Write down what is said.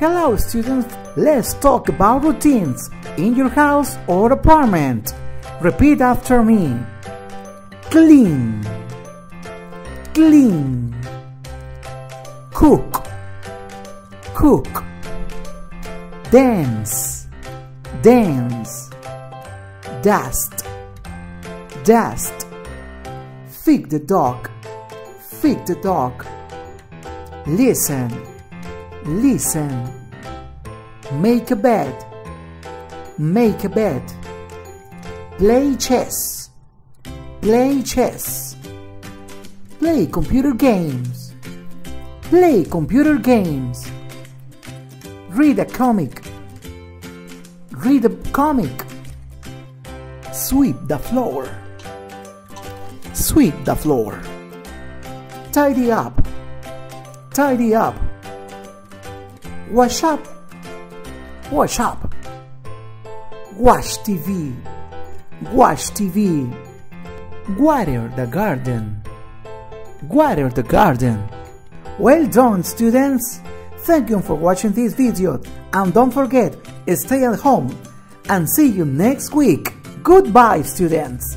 Hello students, let's talk about routines in your house or apartment. Repeat after me. Clean. Clean. Cook. Cook. Dance. Dance. Dust. Dust. Feed the dog. Feed the dog. Listen. Listen. Make a bed. Make a bed. Play chess. Play chess. Play computer games. Play computer games. Read a comic. Read a comic. Sweep the floor. Sweep the floor. Tidy up. Tidy up. Wash up. Wash up. Watch TV. Watch TV. Water the garden. Water the garden. Well done, students! Thank you for watching this video and don't forget, stay at home and see you next week. Goodbye, students!